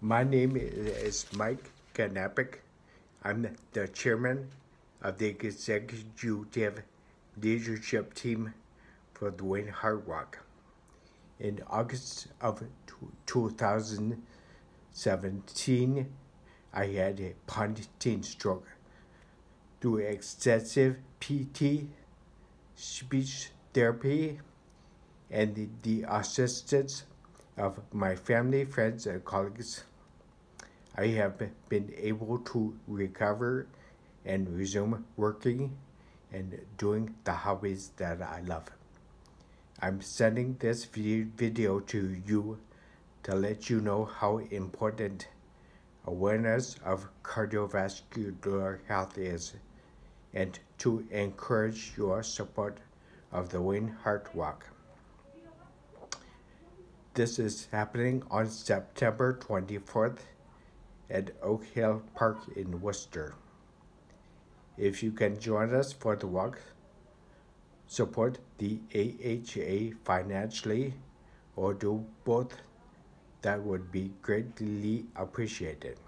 My name is Mike Knapic. I'm the chairman of the executive leadership team for the Heart Walk. In August of 2017, I had a pontine stroke. Through extensive PT, speech therapy, and the, the assistance of my family, friends, and colleagues, I have been able to recover and resume working and doing the hobbies that I love. I'm sending this video to you to let you know how important awareness of cardiovascular health is and to encourage your support of the Wayne Heart Walk. This is happening on September 24th at Oak Hill Park in Wooster. If you can join us for the walk, support the AHA financially or do both, that would be greatly appreciated.